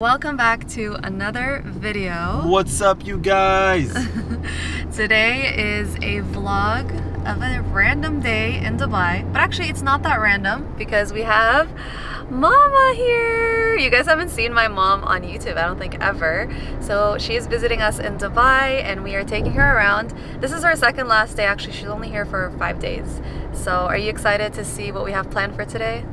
Welcome back to another video. What's up, you guys? Today is a vlog of a random day in Dubai, but actually it's not that random because we have Mama here. You guys haven't seen my mom on YouTube, I don't think ever. So she is visiting us in Dubai and we are taking her around. This is our second last day. Actually, she's only here for five days. So are you excited to see what we have planned for today?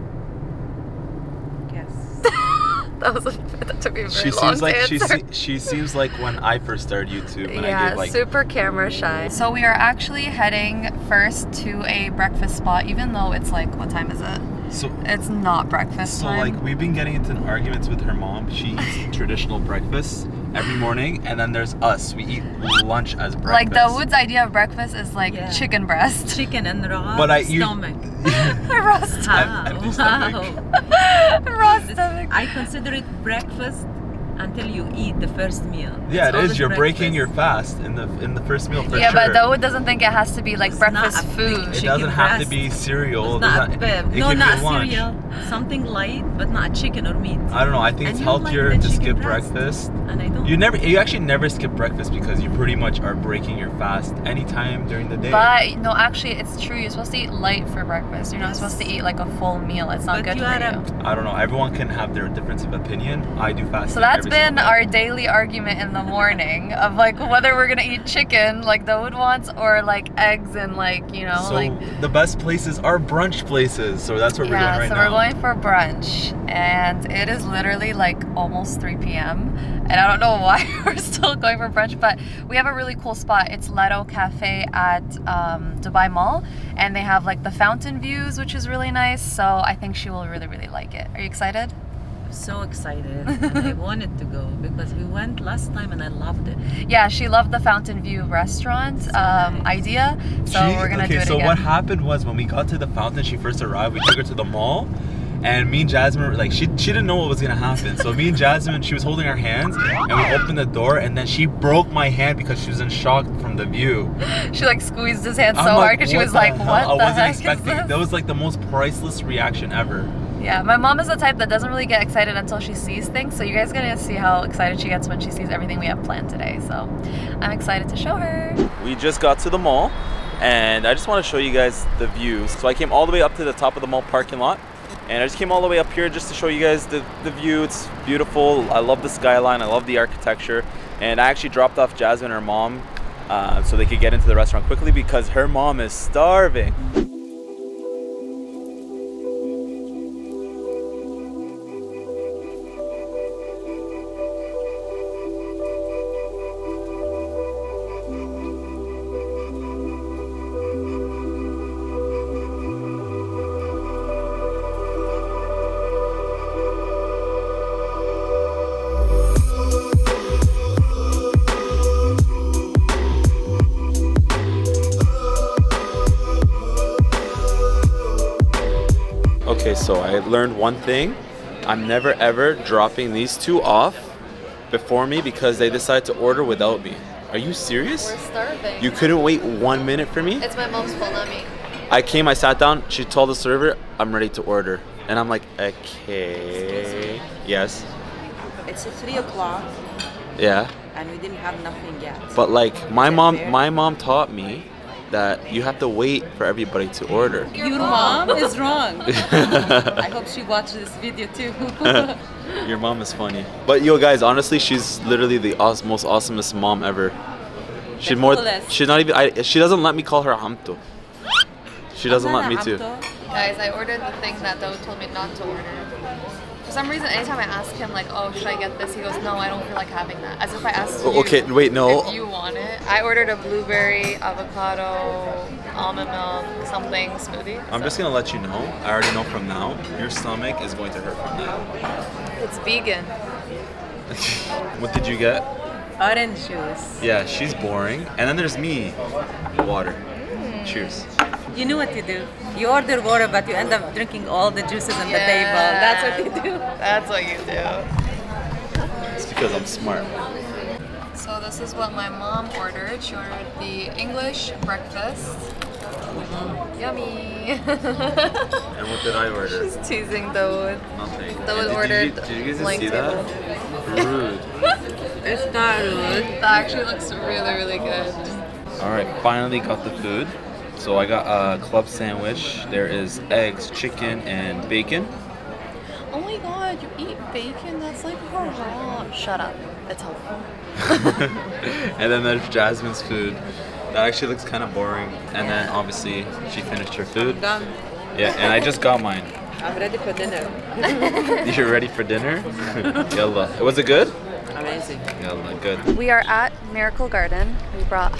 That was that took me a very she long seems like to she answer. se- she seems like when I first started YouTube when I yeah, gave like super camera shy. So we are actually heading first to a breakfast spot, even though it's like, what time is it? so It's not breakfast so time. like we've been getting into arguments with her mom. She eats traditional breakfast every morning, and then there's us. We eat lunch as breakfast. like the Woods' idea of breakfast is like Yeah. chicken breast, chicken and raw But I- you- stomach. raw stomach, I've- empty stomach. raw stomach. I consider it breakfast until you eat the first meal. yeah, It's it is. You're breaking your fast in the in the first meal for yeah, sure. but Dawoud doesn't think it has to be like It's breakfast food. it doesn't have to be cereal. It's not doesn't- bad. it No, not cereal. Something light, but not chicken or meat. I don't know. I think And it's you like healthier to chicken skip breast. breakfast. And I don't. You never, you actually never skip breakfast because you pretty much are breaking your fast anytime during the day. But no, actually, it's true. You're supposed to eat light for breakfast. You're not Yes. supposed to eat like a full meal. It's not But good you for are a- you. I don't know. Everyone can have their difference of opinion. I do fast. So that's been our daily argument in the morning of like whether we're gonna eat chicken like Dawoud wants or like eggs and like you know So like the best places are brunch places. So that's what we're yeah. doing right so now. So we're going for brunch and it is literally like almost 3 p.m. and I don't know why we're still going for brunch, but we have a really cool spot. It's Leto Cafe at um, Dubai Mall and they have like the fountain views, which is really nice. So I think she will really really like it. Are you excited? I'm so excited. and I wanted to go because we went last time and I loved it. Yeah, she loved the Fountain View restaurant So um, nice. idea, so She- we're gonna okay, do it so again. what happened was when we got to the fountain, she first arrived. We took her to the mall, and me and Jasmine were like she she didn't know what was gonna happen. So me and Jasmine, she was holding our hands, and we opened the door, and then she broke my hand because she was in shock from the view. She like squeezed his hand so I'm like, hard because she was like, hell?" "What I the wasn't heck expecting. is this?" That was like the most priceless reaction ever. Yeah, my mom is the type that doesn't really get excited until she sees things. So you guys gonna see how excited she gets when she sees everything we have planned today. So I'm excited to show her. We just got to the mall and I just want to show you guys the views. So I came all the way up to the top of the mall parking lot and I just came all the way up here just to show you guys the, the view. It's beautiful. I love the skyline. I love the architecture. And I actually dropped off Jasmine and her mom uh, so they could get into the restaurant quickly because her mom is starving. So I learned one thing. I'm never ever dropping these two off before me because they decide to order without me. Are you serious? We're starving. You couldn't wait one minute for me? It's my mom's fault, not me. I came, I sat down, she told the server, I'm ready to order. And I'm like, okay. Yes. It's 3 o'clock Yeah. and we didn't have nothing yet. But like my mom fair? my mom taught me that you have to wait for everybody to order. Your mom is wrong. I hope she watched this video too. Your mom is funny. But yo guys, honestly, she's literally the aw- most awesomest mom ever. She The more she's not even I, she doesn't let me call her Hamto. She doesn't let me to. Guys, I ordered the thing that Dawoud told me not to order. For some reason, anytime I ask him like, "Oh, should I get this?" He goes, "No, I don't feel like having that." As if I asked Oh, you. okay, wait, no. If you want it, I ordered a blueberry, avocado, almond milk, something smoothie. I'm so- just gonna let you know. I already know from now. Your stomach is going to hurt from that. It's vegan. what did you get? Orange juice. Yeah, she's boring. And then there's me. Water. Hmm. Cheers. You know what you do. You order water, but you end up drinking all the juices on the table. That's what you do. That's what you do. It's because I'm smart. So this is what my mom ordered. She ordered the English breakfast. Yummy. And what did I order? She's teasing Dawoud. Nothing. Dawoud And did, ordered Did you, did you guys blank see table. that? rude. It's not rude. That actually looks really, really good. All right, finally got the food. So I got a club sandwich. There is eggs, chicken, and bacon. Oh my god, you eat bacon? That's like haram. Shut up. It's healthy. and then there's Jasmine's food. That actually looks kind of boring. And then obviously she finished her food. Done. Yeah, and I just got mine. I'm ready for dinner. You're ready for dinner? Yalla. Was it good? Amazing. Yalla, good. We are at Miracle Garden. We brought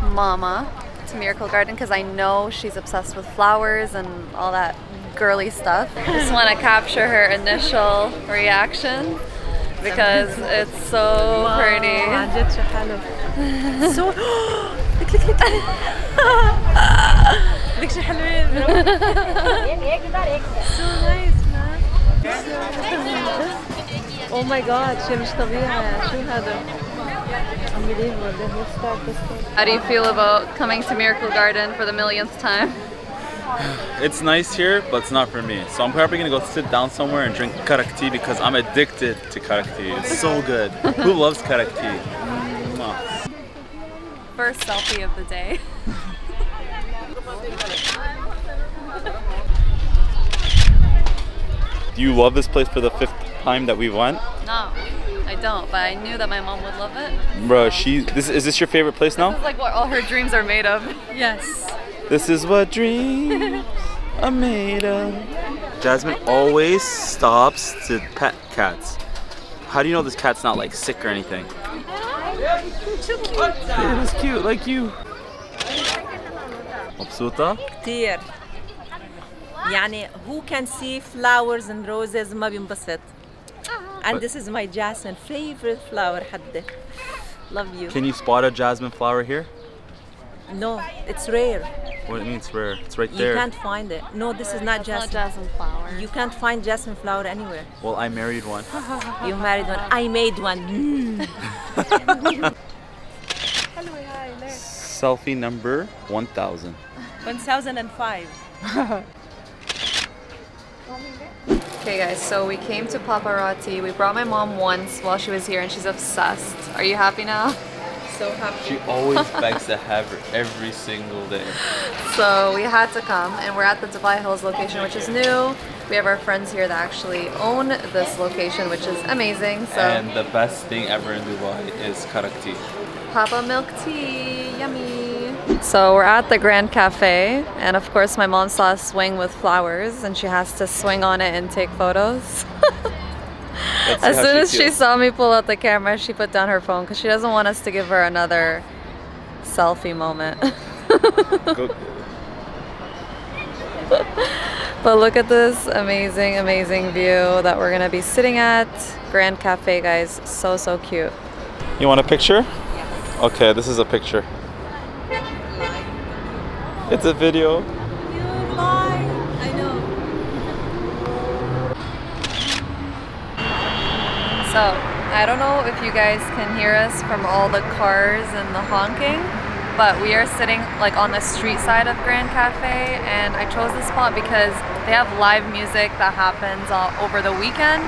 Mama to Miracle Garden because I know she's obsessed with flowers and all that girly stuff. Just want to capture her initial reaction because it's so pretty. عن جد شو حلو. So لك لك لك لك شو حلوين. So nice man. Oh my god شيء مش طبيعي شو هذا؟ Unbelievable. Let's start, let's. How do you feel about coming to Miracle Garden for the millionth time? It's nice here, but it's not for me. So I'm probably gonna go sit down somewhere and drink karak tea because I'm addicted to karak tea. It's so good. Who loves karak tea? First selfie of the day. Do you love this place for the fifth time that we went? No, I don't, but I knew that my mom would love it. Bro, she this is this your favorite place This now? is like what all her dreams are made of. Yes. This is what dreams are made of. Jasmine always stops to pet cats. How do you know this cat's not like sick or anything? It is cute, like you. مبسوطة؟ كتير يعني who can see flowers and roses ما بينبسط and this is my jasmine favorite flower, Hadde. Love you. Can you spot a jasmine flower here? No, it's rare. What it means rare? It's right there. You can't find it. No, this is not jasmine. jasmine. flower. You can't find jasmine flower anywhere. Well, I married one. you married one. I made one. Mm. Selfie number 1000. 1005. Okay guys, so we came to Paparazzi. We brought my mom once while she was here and she's obsessed. Are you happy now? so happy She always begs to have her every single day. So we had to come and we're at the Dubai Hills location which is new. We have our friends here that actually own this location which is amazing. So And the best thing ever in Dubai is karak tea. Papa milk tea, yummy. So we're at the Grand Cafe, and of course my mom saw a swing with flowers, and she has to swing on it and take photos. As soon as she saw me pull out the camera, she put down her phone because she doesn't want us to give her another selfie moment. But look at this amazing, amazing view that we're gonna be sitting at. Grand Cafe, guys, so so cute. You want a picture? Okay, this is a picture. It's a video. I know So, I don't know if you guys can hear us from all the cars and the honking, but we are sitting like on the street side of Grand Cafe and I chose this spot because they have live music that happens all over the weekend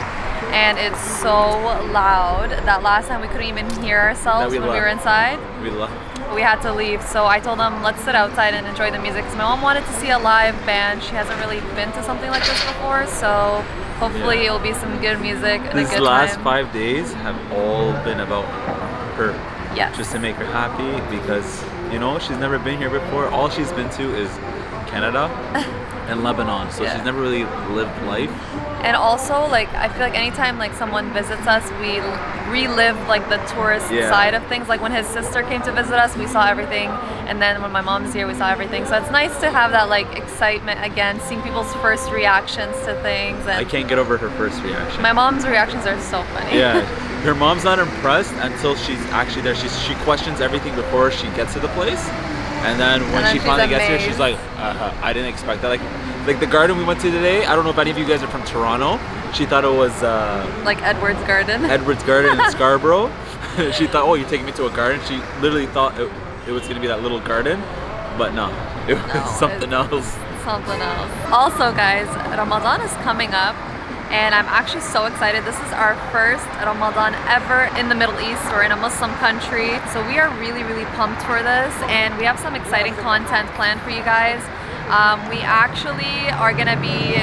and it's so loud that last time we couldn't even hear ourselves we when we were inside. We love. We had to leave, so I told them let's sit outside and enjoy the music because my mom wanted to see a live band. She hasn't really been to something like this before, so hopefully Yeah. it'll be some good music and These a good last time. five days have all been about her. Yes. Just to make her happy because, you know, she's never been here before. All she's been to is Canada and Lebanon. So Yeah. she's never really lived life. And also, like, I feel like anytime like someone visits us, we relive like the tourist Yeah. side of things. Like when his sister came to visit us, we saw everything, and then when my mom's here, we saw everything. So it's nice to have that like excitement again, seeing people's first reactions to things. I can't get over her first reaction. my mom's reactions are so funny. Yeah, her mom's not impressed until she's actually there. She's, she questions everything before she gets to the place, and then when then she finally gets here, she's like, uh, "I didn't expect that." Like, like the garden we went to today. I don't know if any of you guys are from Toronto. She thought it was uh, like Edward's Garden. Edwards Garden in Scarborough. she thought, "Oh, you're taking me to a garden." She literally thought it, it was gonna be that little garden, but no, it was No, something else. something else. Also, guys, Ramadan is coming up, and I'm actually so excited. This is our first Ramadan ever in the Middle East. We're in a Muslim country, so we are really, really pumped for this, and we have some exciting content planned for you guys. Um, we actually are gonna be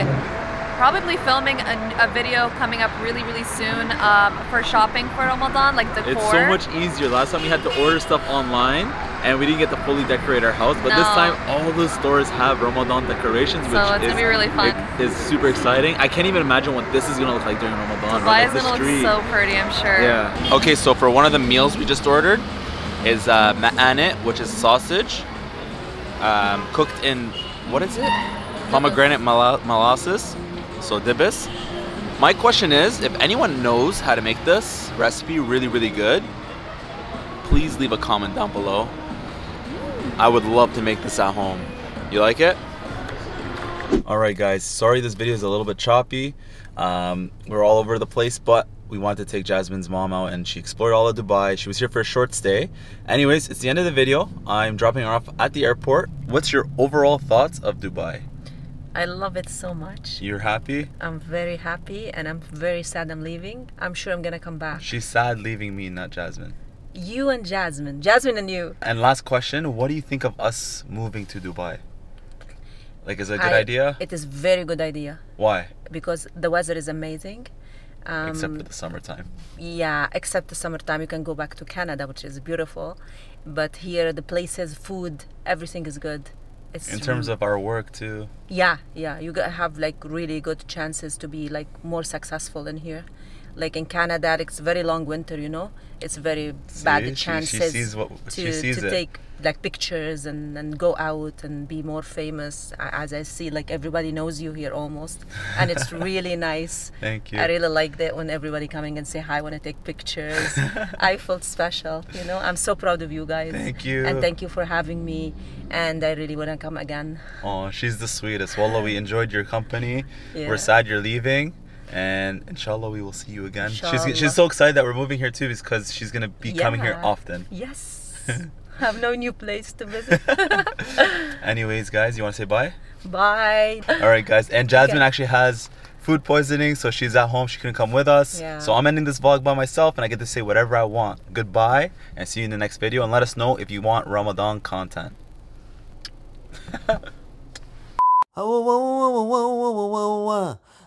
probably filming a, a, video coming up really really soon um, for shopping for Ramadan like decor. It's so much easier. Last time we had to order stuff online and we didn't get to fully decorate our house but no. this time all the stores have Ramadan decorations so which is, really fun. is super exciting. I can't even imagine what this is gonna look like during Ramadan. Dubai is gonna look so pretty I'm sure. Yeah. Okay so for one of the meals we just ordered is uh, ma'anit which is sausage um, cooked in what is it? Pomegranate molasses so dibis. My question is, if anyone knows how to make this recipe really, really good, please leave a comment down below. I would love to make this at home. You like it? Alright guys, sorry this video is a little bit choppy. Um, we're all over the place, but we wanted to take Jasmine's mom out and she explored all of Dubai. She was here for a short stay. Anyways, it's the end of the video. I'm dropping her off at the airport. What's your overall thoughts of Dubai? I love it so much. You're happy? I'm very happy and I'm very sad I'm leaving. I'm sure I'm gonna come back. She's sad leaving me, not Jasmine. You and Jasmine. Jasmine and you. And last question, what do you think of us moving to Dubai? Like is it a good I, idea? It is very good idea. Why? Because the weather is amazing. Um, except for the summertime. Yeah, except the summertime. You can go back to Canada, which is beautiful. But here, the places, food, everything is good. It's in terms of our work too. Yeah, yeah, you have like really good chances to be like more successful in here. Like in Canada, it's very long winter, you know. It's very See, bad chances she, what, to, to take like pictures and, and go out and be more famous. As I see, like everybody knows you here almost, and it's really nice. Thank you. I really like that when everybody coming and say hi, want to take pictures. I felt special, you know. I'm so proud of you guys. Thank you. And thank you for having me and I really want to come again. Oh, she's the sweetest. Wallah, we enjoyed your company. Yeah. We're sad you're leaving. And inshallah, we will see you again. Inshallah. She's, she's so excited that we're moving here too because she's going to be yeah. coming here often. Yes. have no new place to visit. Anyways, guys, you want to say bye? Bye. All right, guys. And Jasmine okay. actually has food poisoning, so she's at home. She couldn't come with us. Yeah. So I'm ending this vlog by myself, and I get to say whatever I want. Goodbye, and see you in the next video. And let us know if you want Ramadan content.